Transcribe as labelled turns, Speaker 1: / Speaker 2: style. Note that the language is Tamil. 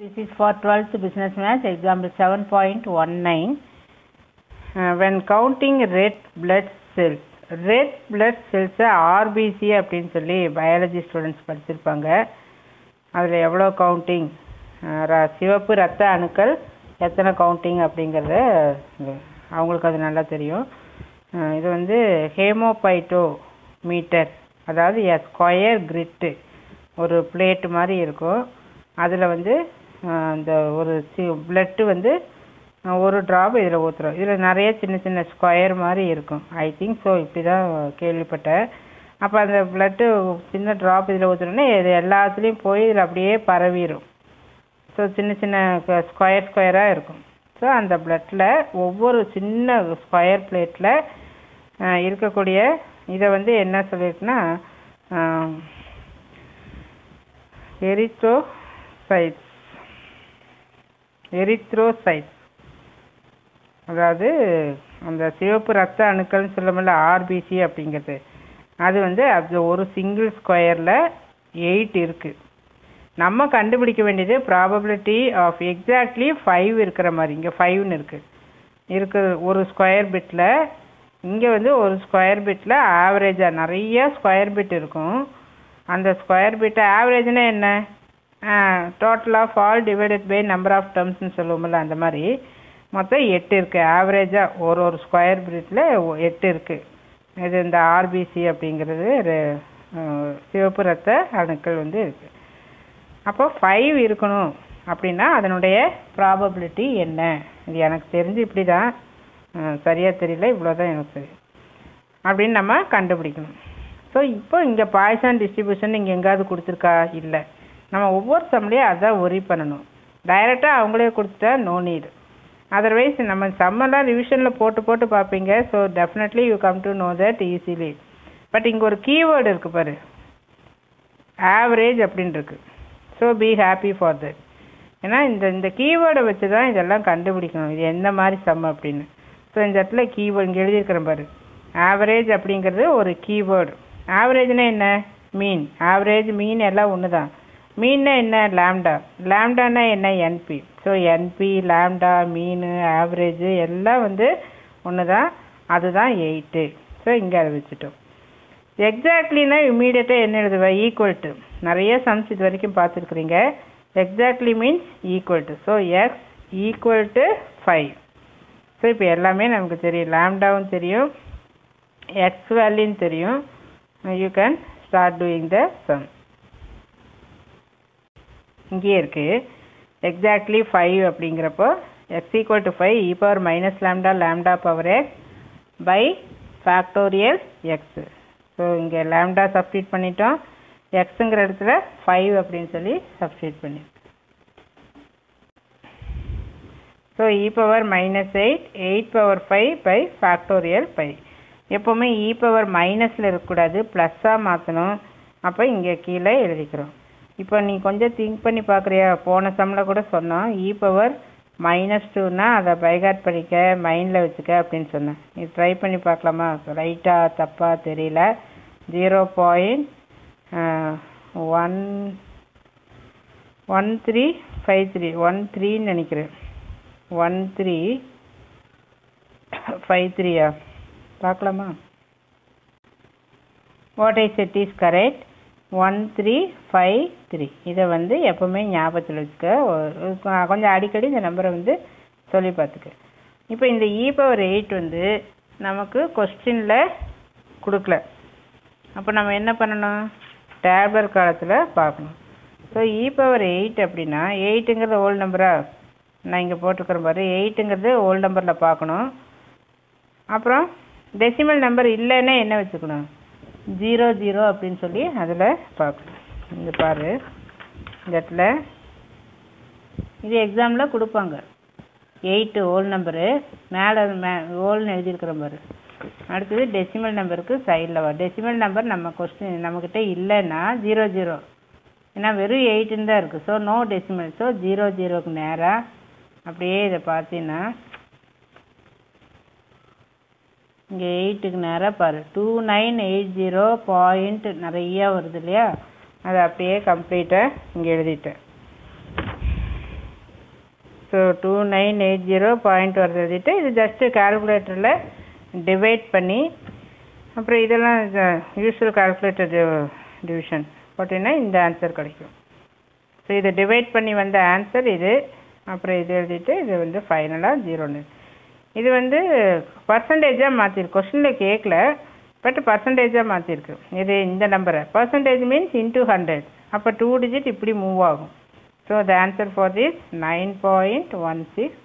Speaker 1: This is for 12th business maths, example 7.19. Uh, when counting red blood cells, red blood செல்ஸை ஆர்பிசி அப்படின்னு சொல்லி பயாலஜி ஸ்டூடெண்ட்ஸ் படிச்சிருப்பாங்க. அதில் எவ்வளோ கவுண்டிங் சிவப்பு ரத்த அணுக்கள் எத்தனை கவுண்டிங் அப்படிங்கிறத அவங்களுக்கு அது நல்லா தெரியும். இது வந்து ஹேமோபைட்டோ மீட்டர் அதாவது எ ஸ்கொயர் கிரிட்டு ஒரு பிளேட் மாதிரி இருக்கும். அதில் வந்து அந்த ஒரு சி பிளட்டு வந்து ஒரு ட்ராப் இதில் ஊற்றுறோம் இதில் நிறைய சின்ன சின்ன ஸ்கொயர் மாதிரி இருக்கும். ஐ திங்க் ஸோ இப்படி தான் கேள்விப்பட்டேன். அப்போ அந்த பிளட்டு சின்ன ட்ராப் இதில் ஊற்றுறோன்னா இது எல்லாத்துலேயும் போய் இதில் அப்படியே பரவிடும் ஸோ சின்ன சின்ன ஸ்கொயர் ஸ்கொயராக இருக்கும். ஸோ அந்த பிளட்டில் ஒவ்வொரு சின்ன ஸ்கொயர் பிளேட்டில் இருக்கக்கூடிய இதை வந்து என்ன சொல்லியிருக்குன்னா எரித்ரோசைட்ஸ் எரித்ரோசைட்ஸ் அதாவது அந்த சிவப்பு ரத்த அணுக்கள்னு சொல்லமில்ல ஆர்பிசி அப்படிங்கிறது. அது வந்து அது ஒரு சிங்கிள் ஸ்கொயரில் எயிட் இருக்குது நம்ம கண்டுபிடிக்க வேண்டியது ப்ராபபிலிட்டி ஆஃப் எக்ஸாக்ட்லி ஃபைவ் இருக்கிற மாதிரி. இங்கே ஃபைவ்னு இருக்குது இருக்குது ஒரு ஸ்கொயர் பிட்டில் இங்கே வந்து ஒரு ஸ்கொயர் பிட்டில் ஆவரேஜாக நிறைய ஸ்கொயர் பிட் இருக்கும். அந்த ஸ்கொயர் பிட்டு ஆவரேஜ்னால் என்ன? Total of all divided by number of டேர்ம்ஸ்னு சொல்லுவோம்ல அந்த மாதிரி. மொத்தம் எட்டு இருக்குது ஆவரேஜாக ஒரு ஒரு ஸ்கொயர் பிட்டில் எட்டு இருக்குது இது இந்த ஆர்பிசி அப்படிங்கிறது சிவப்பு ரத்த அணுக்கள் வந்து இருக்குது அப்போ ஃபைவ் இருக்கணும் அப்படின்னா அதனுடைய ப்ராபபிலிட்டி என்ன? இது எனக்கு தெரிஞ்சு இப்படி தான் சரியாக தெரியல இவ்வளோ தான் எனக்கு தெரியும். அப்படின்னு நம்ம கண்டுபிடிக்கணும். ஸோ இப்போ இங்கே பாய்சான் டிஸ்ட்ரிபியூஷன் இங்கே எங்கேயாவது கொடுத்துருக்கா? இல்லை. நம்ம ஒவ்வொரு சம்லேயும் அதான் ஒரி பண்ணணும். டைரெக்டாக அவங்களே கொடுத்துட்டா நோ நீடு அதர்வைஸ் நம்ம சம்மெல்லாம் ரிவிஷனில் போட்டு போட்டு பார்ப்பீங்க. So definitely you come to know that easily but இங்கே ஒரு கீவேர்டு இருக்குது பாரு. ஆவரேஜ் அப்படின்னு இருக்கு. So be happy for that ஏன்னா இந்த இந்த கீவேர்டை வச்சு தான் இதெல்லாம் கண்டுபிடிக்கணும். இது எந்த மாதிரி சம் அப்படின்னு. ஸோ இந்த இடத்துல கீவேர்டு இங்கே எழுதியிருக்கிறேன் பாரு. ஆவரேஜ் அப்படிங்கிறது ஒரு கீவேர்டு ஆவரேஜ்னா என்ன? மீன் ஆவரேஜ் மீன் எல்லாம் ஒன்று தான் மீன்னா என்ன? லேம்டா. லேம்டானா என்ன? NP so NP lambda mean average எல்லாம் வந்து ஒன்று தான் அதுதான் எயிட்டு. ஸோ இங்கே அதை வச்சுட்டோம். எக்ஸாக்ட்லினா இம்மீடியட்டாக என்ன எழுதுவ? ஈக்குவல் டு நிறைய சம்ஸ் இது வரைக்கும் பார்த்துருக்குறீங்க. Exactly means equal to so X equal to five so இப்போ எல்லாமே நமக்கு தெரியும். லேம்டாவும் தெரியும். எக்ஸ் வேல்யூன்னு தெரியும். You can start doing the sum இங்கேயே இருக்குது எக்ஸாக்ட்லி ஃபைவ் அப்படிங்கிறப்போ X equal to five E power minus lambda lambda power X by factorial X so இங்கே லேம்டா சப்ஸ்டியூட் பண்ணிட்டோம். எக்ஸுங்கிற இடத்துல ஃபைவ் அப்படின்னு சொல்லி சப்ஸ்டியூட் பண்ணிட்டோம். So E power minus eight eight power five by factorial five எப்போவுமே இ பவர் மைனஸில் இருக்கக்கூடாது ப்ளஸ்ஸாக மாற்றணும் அப்போ இங்கே கீழே எழுதிக்கிறோம். இப்போ நீ கொஞ்சம் திங்க் பண்ணி பார்க்குறியா போன சம்மில் கூட சொன்னோம் இ பவர் மைனஸ் டூனா அதை பைகாட் பண்ணிக்க மைண்டில் வச்சுக்க அப்படின்னு சொன்னேன். நீ ட்ரை பண்ணி பார்க்கலாமா? ரைட்டாக தப்பா தெரியல. Zero point one one three five three one த்ரீன்னு நினைக்கிறேன். ஒன் த்ரீ ஃபைவ் த்ரீயா பார்க்கலாமா? What I said is correct one three five three இதை வந்து எப்போவுமே ஞாபகத்தில் வச்சுக்க. கொஞ்சம் அடிக்கடி இந்த நம்பரை வந்து சொல்லி பார்த்துக்க. இப்போ இந்த இ பவர் எயிட் வந்து நமக்கு கொஸ்டினில் கொடுக்கல. அப்போ நம்ம என்ன பண்ணணும்? டேப்லர் காலத்தில் பார்க்கணும். ஸோ இ பவர் எயிட் அப்படின்னா எயிட்டுங்கிறது ஓல்டு நம்பரா நான் இங்கே போட்டிருக்கிறேன் பாரு. எயிட்டுங்கிறது ஓல்டு நம்பரில் பார்க்கணும். அப்புறம் டெசிமல் நம்பர் இல்லைன்னா என்ன வச்சுக்கணும்? ஜீரோ ஜீரோ அப்படின்னு சொல்லி அதில் பார்க்கணும் இங்கே பாரு. இந்த இடத்துல. இது எக்ஸாமில் கொடுப்பாங்க. எயிட்டு ஹோல் நம்பரு மேலே மே ஹோல்னு எழுதியிருக்கிற பாரு. அடுத்தது டெசிமல் நம்பருக்கு சைடில் வரும் டெசிமல் நம்பர் நம்ம கொஸ்டின் நம்மக்கிட்ட இல்லைன்னா ஜீரோ ஜீரோ. ஏன்னா வெறும் எயிட்டுன்னு தான் இருக்குது so no decimal so zero ஜீரோக்கு நேராக அப்படியே இதை பார்த்தீங்கன்னா இங்கே எயிட்டுக்கு நேராக பாரு. Two nine eight zero point நிறைய வருது இல்லையா? அதை அப்படியே கம்ப்ளீட்டாக இங்கே எழுதிட்டேன். So two nine eight zero point வருது எழுதிட்டு இது ஜஸ்ட்டு கால்குலேட்டரில் டிவைட் பண்ணி அப்புறம் இதெல்லாம் யூஸ்வல் கால்குலேட்டர் டிவிஷன் போட்டிங்கன்னா இந்த ஆன்சர் கிடைக்கும். ஸோ இதை டிவைட் பண்ணி வந்த ஆன்சர் இது அப்புறம் இது எழுதிட்டு இது வந்து ஃபைனலாக ஜீரோன்னு இது வந்து பர்சன்டேஜாக மாற்றிருக்கு கொஷினில் கேட்கல பட் பர்சன்டேஜாக மாற்றிருக்கு இது இந்த நம்பரை பர்சன்டேஜ் மீன்ஸ் இன்டூ ஹண்ட்ரட் அப்போ டூ டிஜிட் இப்படி மூவ் ஆகும். So the answer for this nine point one six